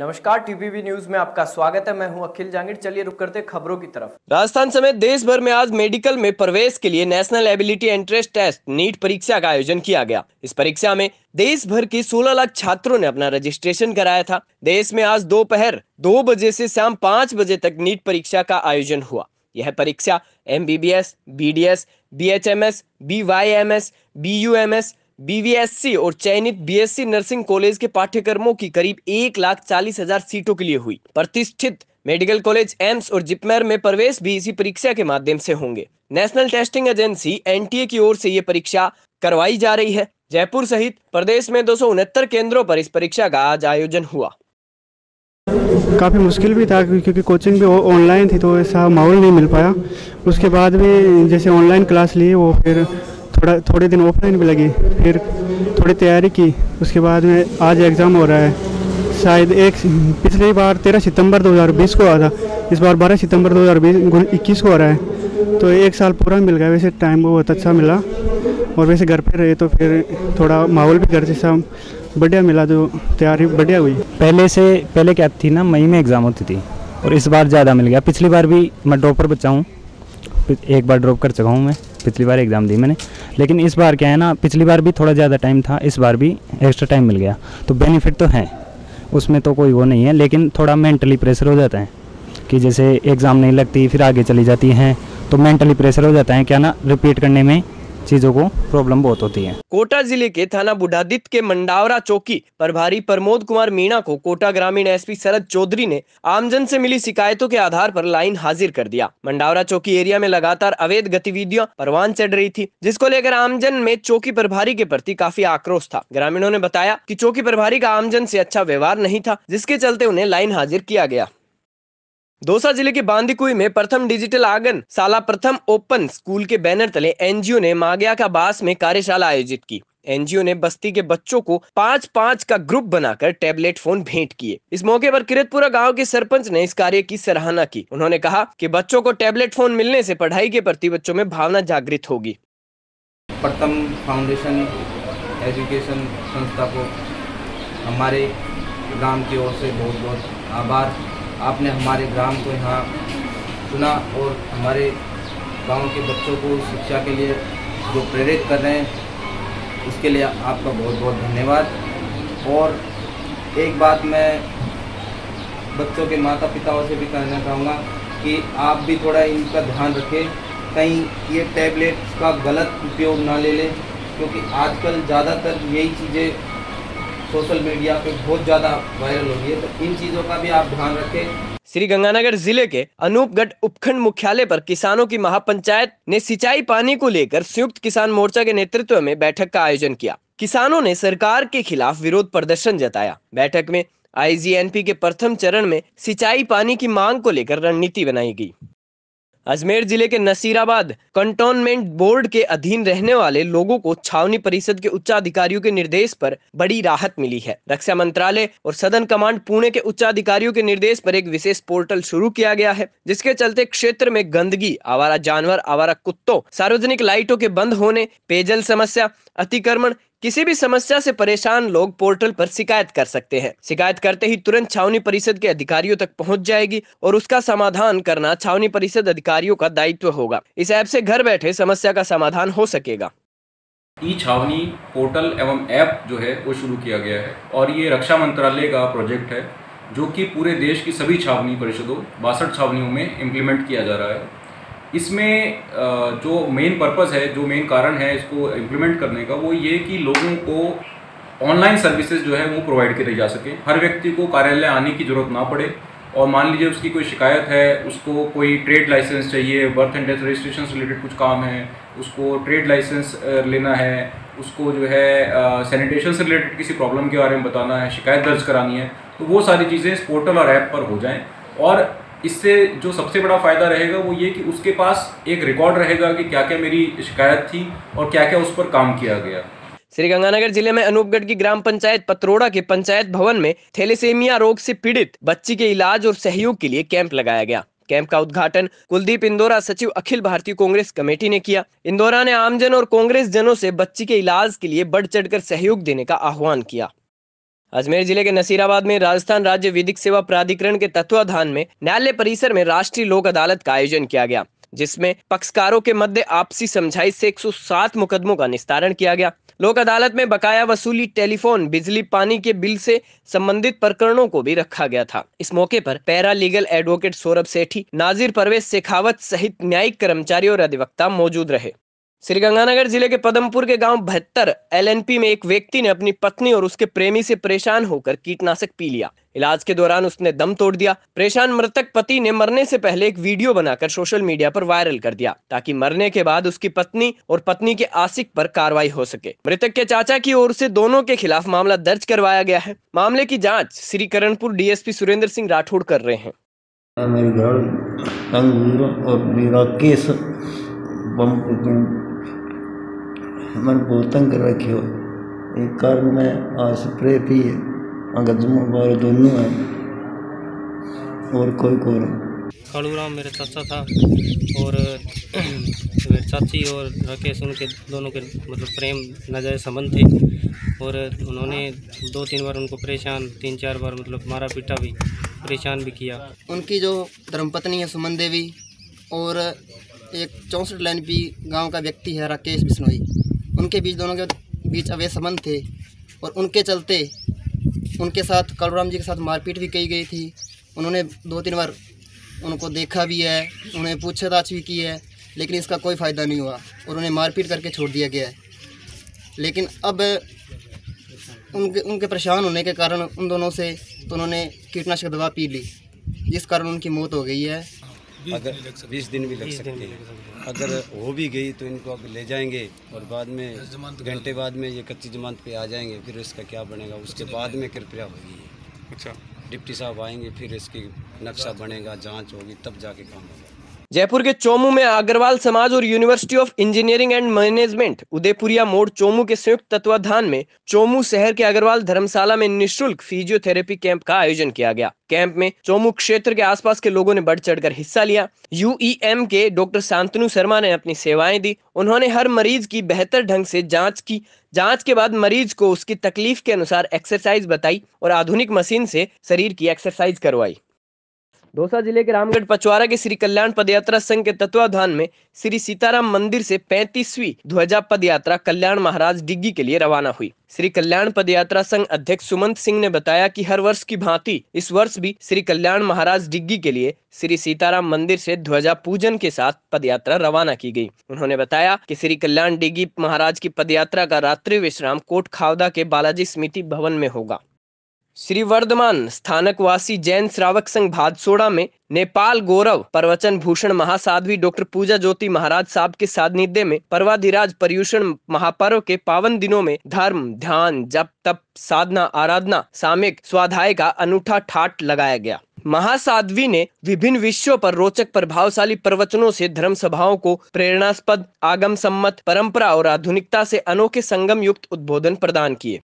नमस्कार TPB news में आपका स्वागत है। मैं हूँ अखिल जांगिर चलिए रुक करते खबरों की तरफ़। राजस्थान समेत देश भर में आज मेडिकल में प्रवेश के लिए national ability entrance test NEET परीक्षा का आयोजन किया गया। इस परीक्षा में देश भर के 16 लाख छात्रों ने अपना रजिस्ट्रेशन कराया था। देश में आज दोपहर दो बजे से शाम पाँच बजे तक नीट परीक्षा का आयोजन हुआ। यह परीक्षा M B B S B D S B H M S B Y M S B U M S BVSc और चयनित बीएससी नर्सिंग कॉलेज के पाठ्यक्रमों की करीब एक लाख चालीस हज़ार सीटों के लिए हुई। प्रतिष्ठित मेडिकल कॉलेज एम्स और जिपमेर में प्रवेश भी इसी परीक्षा के माध्यम से होंगे। नेशनल टेस्टिंग एजेंसी एनटीए की ओर से ये परीक्षा करवाई जा रही है। जयपुर सहित प्रदेश में दो सौ उनहत्तर केंद्रों पर इस परीक्षा का आज आयोजन हुआ। काफ़ी मुश्किल भी था क्योंकि कोचिंग भी ऑनलाइन थी तो ऐसा माहौल नहीं मिल पाया। उसके बाद भी जैसे ऑनलाइन क्लास ली वो फिर थोड़ा, थोड़े दिन ऑफलाइन भी लगी, फिर थोड़ी तैयारी की, उसके बाद में आज एग्ज़ाम हो रहा है। शायद एक पिछली बार तेरह सितंबर 2020 को आया था, इस बार बारह सितंबर 2020 इक्कीस को हो रहा है। तो एक साल पूरा मिल गया, वैसे टाइम बहुत अच्छा मिला, और वैसे घर पे रहे तो फिर थोड़ा माहौल भी घर जैसा बढ़िया मिला, जो तैयारी बढ़िया हुई। पहले से, पहले क्या थी ना, मई में एग्ज़ाम होती थी, और इस बार ज़्यादा मिल गया। पिछली बार भी मैं ड्रॉपर बच्चा हूँ, एक बार ड्रॉप कर चुका हूँ मैं। पिछली बार एग्ज़ाम दी मैंने। लेकिन इस बार क्या है ना, पिछली बार भी थोड़ा ज़्यादा टाइम था, इस बार भी एक्स्ट्रा टाइम मिल गया। तो बेनिफिट तो है, उसमें तो कोई वो नहीं है, लेकिन थोड़ा मेंटली प्रेशर हो जाता है कि जैसे एग्ज़ाम नहीं लगती, फिर आगे चली जाती हैं तो मेंटली प्रेशर हो जाता है, क्या ना रिपीट करने में चीज़ों को प्रॉब्लम बहुत होती है। कोटा ज़िले के थाना बुढ़ादित के मंडावरा चौकी प्रभारी प्रमोद कुमार मीणा को कोटा ग्रामीण एसपी शरद चौधरी ने आमजन से मिली शिकायतों के आधार पर लाइन हाजिर कर दिया। मंडावरा चौकी एरिया में लगातार अवैध गतिविधियाँ परवान चढ़ रही थी, जिसको लेकर आमजन में चौकी प्रभारी के प्रति काफ़ी आक्रोश था। ग्रामीणों ने बताया की चौकी प्रभारी का आमजन से अच्छा व्यवहार नहीं था, जिसके चलते उन्हें लाइन हाजिर किया गया। दौसा ज़िले के बांदीकुई में प्रथम डिजिटल आँगन साला प्रथम ओपन स्कूल के बैनर तले एनजीओ ने मागिया का बास में कार्यशाला आयोजित की। एनजीओ ने बस्ती के बच्चों को पाँच पाँच का ग्रुप बनाकर टैबलेट फ़ोन भेंट किए। इस मौके पर किरतपुरा गाँव के सरपंच ने इस कार्य की सराहना की। उन्होंने कहा कि बच्चों को टैबलेट फ़ोन मिलने से पढ़ाई के प्रति बच्चों में भावना जागृत होगी। प्रथम फाउंडेशन एजुकेशन संस्था को हमारे गाँव की ओर से बहुत बहुत आभार। आपने हमारे ग्राम को यहाँ चुना और हमारे गाँव के बच्चों को शिक्षा के लिए जो प्रेरित कर रहे हैं, उसके लिए आपका बहुत बहुत धन्यवाद। और एक बात मैं बच्चों के माता पिताओं से भी कहना चाहूँगा कि आप भी थोड़ा इनका ध्यान रखें। कहीं ये टैबलेट का गलत उपयोग ना ले लें, क्योंकि आजकल ज़्यादातर यही चीज़ें सोशल मीडिया पे बहुत ज़्यादा वायरल हो रही है तो इन चीज़ों का भी आप ध्यान रखें। श्री गंगानगर ज़िले के अनूपगढ़ उपखंड मुख्यालय पर किसानों की महापंचायत ने सिंचाई पानी को लेकर संयुक्त किसान मोर्चा के नेतृत्व में बैठक का आयोजन किया। किसानों ने सरकार के खिलाफ विरोध प्रदर्शन जताया। बैठक में आईजीएनपी के प्रथम चरण में सिंचाई पानी की मांग को लेकर रणनीति बनाई गई। अजमेर ज़िले के नसीराबाद कंटोनमेंट बोर्ड के अधीन रहने वाले लोगों को छावनी परिषद के उच्चाधिकारियों के निर्देश पर बड़ी राहत मिली है। रक्षा मंत्रालय और सदन कमांड पुणे के उच्चाधिकारियों के निर्देश पर एक विशेष पोर्टल शुरू किया गया है, जिसके चलते क्षेत्र में गंदगी, आवारा जानवर, आवारा कुत्तों, सार्वजनिक लाइटों के बंद होने, पेयजल समस्या, अतिक्रमण किसी भी समस्या से परेशान लोग पोर्टल पर शिकायत कर सकते हैं। शिकायत करते ही तुरंत छावनी परिषद के अधिकारियों तक पहुँच जाएगी और उसका समाधान करना छावनी परिषद अधिकारियों का दायित्व होगा। इस ऐप से घर बैठे समस्या का समाधान हो सकेगा। ई छावनी पोर्टल एवं ऐप जो है, वो शुरू किया गया है और ये रक्षा मंत्रालय का प्रोजेक्ट है, जो कि पूरे देश की सभी छावनी परिषदों, बासठ छावनियों में इम्प्लीमेंट किया जा रहा है। इसमें जो मेन पर्पज़ है, जो मेन कारण है इसको इम्प्लीमेंट करने का, वो ये कि लोगों को ऑनलाइन सर्विसेज़ जो है वो प्रोवाइड करी जा सके। हर व्यक्ति को कार्यालय आने की ज़रूरत ना पड़े। और मान लीजिए उसकी कोई शिकायत है, उसको कोई ट्रेड लाइसेंस चाहिए बर्थ एंड डेथ रजिस्ट्रेशन से रिलेटेड कुछ काम है, उसको ट्रेड लाइसेंस लेना है, उसको जो है सैनिटेशन से रिलेटेड किसी प्रॉब्लम के बारे में बताना है, शिकायत दर्ज करानी है तो वो सारी चीज़ें इस पोर्टल और ऐप पर हो जाएँ। और इससे जो सबसे बड़ा फ़ायदा रहेगा वो ये कि उसके पास एक रिकॉर्ड रहेगा कि क्या क्या मेरी शिकायत थी और क्या क्या उस पर काम किया गया। श्री गंगानगर ज़िले में अनूपगढ़ की ग्राम पंचायत पत्रोड़ा के पंचायत भवन में थैलेसेमिया रोग से पीड़ित बच्ची के इलाज और सहयोग के लिए कैंप लगाया गया। कैंप का उद्घाटन कुलदीप इंदौरा, सचिव अखिल भारतीय कांग्रेस कमेटी ने किया। इंदौरा ने आमजन और कांग्रेस जनों से बच्ची के इलाज के लिए बढ़ चढ़कर सहयोग देने का आह्वान किया। अजमेर ज़िले के नसीराबाद में राजस्थान राज्य विधिक सेवा प्राधिकरण के तत्वाधान में न्यायालय परिसर में राष्ट्रीय लोक अदालत का आयोजन किया गया, जिसमें पक्षकारों के मध्य आपसी समझाई से 107 मुकदमों का निस्तारण किया गया। लोक अदालत में बकाया वसूली टेलीफोन, बिजली, पानी के बिल से संबंधित प्रकरणों को भी रखा गया था। इस मौके पर para legal advocate Saurabh Sethi, Nazir Parvez Shekhawat सहित न्यायिक कर्मचारी और अधिवक्ता मौजूद रहे। श्रीगंगानगर ज़िले के पदमपुर के गाँव बहत्तर एलएनपी में एक व्यक्ति ने अपनी पत्नी और उसके प्रेमी से परेशान होकर कीटनाशक पी लिया। इलाज के दौरान उसने दम तोड़ दिया। परेशान मृतक पति ने मरने से पहले एक वीडियो बनाकर सोशल मीडिया पर वायरल कर दिया, ताकि मरने के बाद उसकी पत्नी और पत्नी के आशिक पर कार्रवाई हो सके। मृतक के चाचा की ओर से दोनों के खिलाफ मामला दर्ज करवाया गया है। मामले की जाँच श्री करणपुर डीएसपी सुरेंद्र सिंह राठौड़ कर रहे हैं। मेरे और मेरा केस मैंने बहुत तंग कर रखी हो एक कारण में आज स्प्रे पी है अगर जुम्मो बारे दोनों है। और कोई को कालू राम मेरा चाचा था और मेरे चाची और राकेश उनके दोनों के मतलब प्रेम नाजायज संबंध थे। और उन्होंने दो तीन बार उनको परेशान तीन चार बार मतलब मारा पीटा भी परेशान भी किया। उनकी जो धर्मपत्नी है सुमन देवी और एक चौंसठ लाइन भी गाँव का व्यक्ति है राकेश बिश्नोई। उनके बीच, दोनों के बीच अवैध संबंध थे और उनके चलते उनके साथ कलराम जी के साथ मारपीट भी की गई थी। उन्होंने दो तीन बार उनको देखा भी है उन्हें पूछताछ भी की है, लेकिन इसका कोई फ़ायदा नहीं हुआ और उन्हें मारपीट करके छोड़ दिया गया है। लेकिन अब उनके उनके परेशान होने के कारण उन दोनों से तो उन्होंने कीटनाशक दवा पी ली, जिस कारण उनकी मौत हो गई है। अगर बीस दिन भी लग सकते हैं। अगर हो भी गई तो इनको अब ले जाएँगे और बाद में घंटे बाद। में ये कच्ची जमानत पे आ जाएँगे फिर इसका क्या बनेगा? उसके बाद में कृपया होगी अच्छा। डिप्टी साहब आएँगे फिर इसकी नक्शा बनेगा जाँच होगी तब जाके काम होगा। जयपुर के चोमू में अग्रवाल समाज और university of engineering and management Udaipuria मोड़ चोमू के संयुक्त तत्वाधान में चोमू शहर के अग्रवाल धर्मशाला में निशुल्क फिजियोथेरेपी कैंप का आयोजन किया गया। कैंप में चोमू क्षेत्र के आसपास के लोगों ने बढ़ चढ़कर हिस्सा लिया। यूईएम के डॉक्टर शांतनु शर्मा ने अपनी सेवाएँ दी। उन्होंने हर मरीज़ की बेहतर ढंग से जाँच की। जाँच के बाद मरीज़ को उसकी तकलीफ़ के अनुसार एक्सरसाइज बताई और आधुनिक मशीन से शरीर की एक्सरसाइज करवाई। दौसा ज़िले के रामगढ़ पचवारा के श्री कल्याण पदयात्रा संघ के तत्वाधान में श्री सीताराम मंदिर से 35वीं ध्वजा पदयात्रा कल्याण महाराज डिग्गी के लिए रवाना हुई। श्री कल्याण पदयात्रा संघ अध्यक्ष सुमंत सिंह ने बताया कि हर वर्ष की भांति इस वर्ष भी श्री कल्याण महाराज डिग्गी के लिए श्री सीताराम मंदिर से ध्वजा पूजन के साथ पदयात्रा रवाना की गई। उन्होंने बताया कि श्री कल्याण डिग्गी महाराज की पदयात्रा का रात्रि विश्राम कोट खावदा के बालाजी स्मृति भवन में होगा। श्री वर्धमान स्थानक जैन श्रावक संघ भादसोड़ा में नेपाल गौरव प्रवचन भूषण महासाध्वी डॉक्टर पूजा ज्योति महाराज साहब के सानिध्य में पर्वाधिराज पर्यूषण महापर्व के पावन दिनों में धर्म, ध्यान, जप, तप, साधना, आराधना सामिक स्वाध्याय का अनूठा ठाट लगाया गया। महासाध्वी ने विभिन्न विषयों पर रोचक प्रभावशाली प्रवचनों से धर्म सभाओं को प्रेरणास्पद आगम सम्मत परंपरा और आधुनिकता से अनोखे संगम युक्त उद्बोधन प्रदान किए।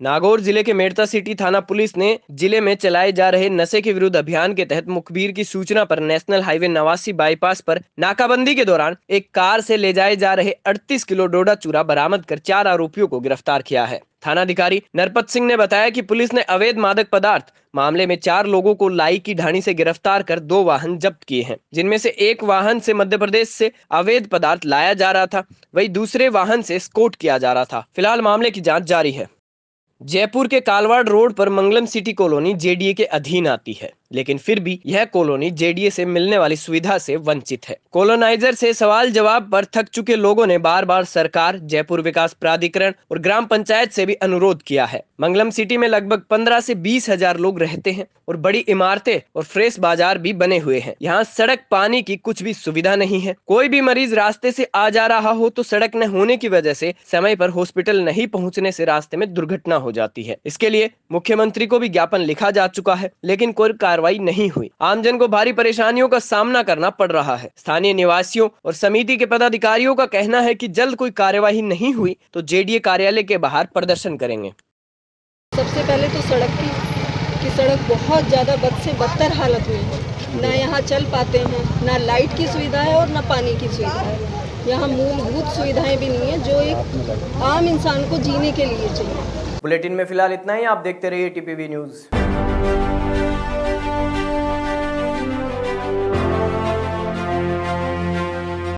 नागौर ज़िले के मेड़ता सिटी थाना पुलिस ने ज़िले में चलाए जा रहे नशे के विरुद्ध अभियान के तहत मुखबिर की सूचना पर नेशनल हाईवे नवासी बाईपास पर नाकाबंदी के दौरान एक कार से ले जाए जा रहे 38 किलो डोडा चूरा बरामद कर चार आरोपियों को गिरफ़्तार किया है। थानाधिकारी नरपत सिंह ने बताया कि पुलिस ने अवैध मादक पदार्थ, मामले में चार लोगों को लाई की ढाणी से गिरफ़्तार कर दो वाहन जब्त किए हैं, जिनमें से एक वाहन से मध्य प्रदेश से अवैध पदार्थ लाया जा रहा था, वही दूसरे वाहन से स्कोट किया जा रहा था। फ़िलहाल मामले की जाँच जारी है। जयपुर के कालवाड़ रोड पर मंगलम सिटी कॉलोनी जेडीए के अधीन आती है। लेकिन फिर भी यह कॉलोनी जेडीए से मिलने वाली सुविधा से वंचित है। कॉलोनाइजर से सवाल जवाब पर थक चुके लोगों ने बार बार सरकार, जयपुर विकास प्राधिकरण और ग्राम पंचायत से भी अनुरोध किया है। मंगलम सिटी में लगभग पंद्रह से बीस हज़ार लोग रहते हैं और बड़ी इमारतें और फ्रेश बाज़ार भी बने हुए हैं। यहाँ सड़क पानी की कुछ भी सुविधा नहीं है। कोई भी मरीज़ रास्ते से आ जा रहा हो तो सड़क न होने की वजह से समय पर हॉस्पिटल नहीं पहुँचने से रास्ते में दुर्घटना हो जाती है। इसके लिए मुख्यमंत्री को भी ज्ञापन लिखा जा चुका है, लेकिन कोई कार्रवाई नहीं हुई। आमजन को भारी परेशानियों का सामना करना पड़ रहा है। स्थानीय निवासियों और समिति के पदाधिकारियों का कहना है कि जल्द कोई कार्यवाही नहीं हुई तो जेडीए कार्यालय के बाहर प्रदर्शन करेंगे। सबसे पहले तो सड़क की कि सड़क बहुत ज़्यादा बद से बदतर हालत में है। ना यहाँ चल पाते हैं ना लाइट की सुविधा है और ना पानी की सुविधा है। यहाँ मूलभूत सुविधाएँ भी नहीं है जो एक आम इंसान को जीने के लिए चाहिए। बुलेटिन में फ़िलहाल इतना ही आप देखते रहिए टीपीवी न्यूज़।